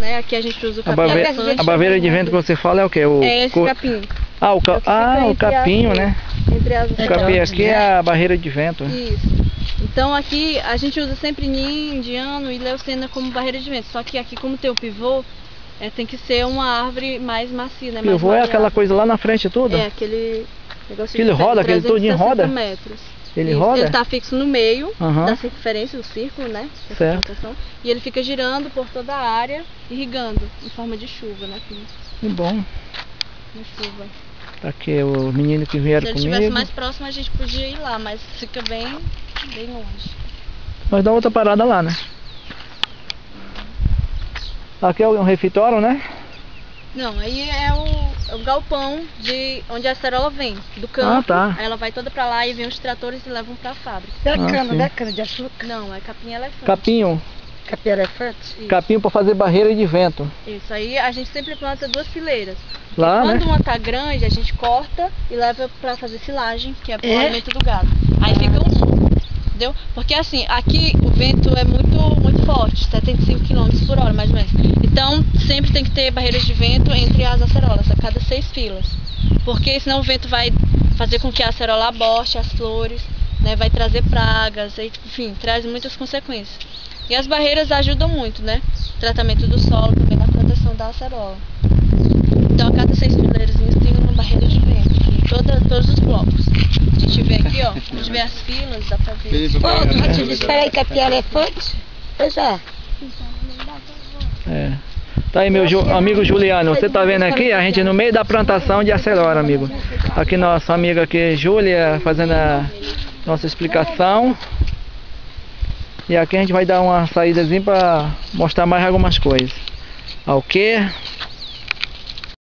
né? Aqui a gente usa o A, capim barbe- elefante. a barreira de vento que você fala é o que? O É esse co- capim. Ah, o, ca- É ah, o as capinho, duas. né? Entre as O capim aqui é a barreira de vento. Isso. Então aqui a gente usa sempre ninho, indiano e leucena como barreira de vento. Só que aqui como tem o pivô, é, tem que ser uma árvore mais macia, né? mais Pivô é aquela coisa lá na frente tudo? É, aquele negócio Que ele de roda, aquele todinho 360 roda? metros. Ele Isso, roda? Ele tá fixo no meio Aham. da circunferência, o círculo, né? Certo. E ele fica girando por toda a área, irrigando, em forma de chuva, né? filho? Que bom. De chuva. Tá aqui o menino que Se vieram ele estivesse comigo. mais próximo, a gente podia ir lá, mas fica bem, bem longe. Nós dá outra parada lá, né? Aqui é um refeitório, né? Não, aí é o, o galpão de onde a acerola vem, do campo. Ah, tá. Aí ela vai toda pra lá e vem os tratores e levam pra fábrica. Ah, Bacana, sim. bacana de açúcar. Não, é capim elefante. Capinho. Capim elefante. Isso. Capinho para fazer barreira de vento. Isso, aí a gente sempre planta duas fileiras. Lá, Quando né? uma tá grande, a gente corta e leva pra fazer silagem, que é pro É? alimento do gado. Aí fica um. Entendeu? Porque assim, aqui o vento é muito, muito forte, 75 km por hora, mais ou menos. Então sempre tem que ter barreiras de vento entre as acerolas, a cada seis filas. Porque senão o vento vai fazer com que a acerola aborte as flores, né? Vai trazer pragas, aí, enfim, traz muitas consequências. E as barreiras ajudam muito, né? Tratamento do solo, também na proteção da acerola. Então a cada seis fileiras tem uma barreira de vento em toda, todos os blocos. A gente vê aqui, ó, a gente vê as filas, dá pra ver. Ô, tu vai te esperar aí capim elefante? Pois é. É. Tá aí meu Ju- amigo Juliano, você tá vendo aqui? A gente no meio da plantação de acelora, amigo. Aqui nossa amiga aqui, Júlia, fazendo a nossa explicação. E aqui a gente vai dar uma saídazinha para mostrar mais algumas coisas. Ah, o que?